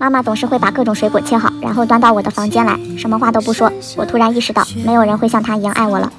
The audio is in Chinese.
妈妈总是会把各种水果切好然后端到我的房间来什么话都不说。我突然意识到没有人会像她一样爱我了。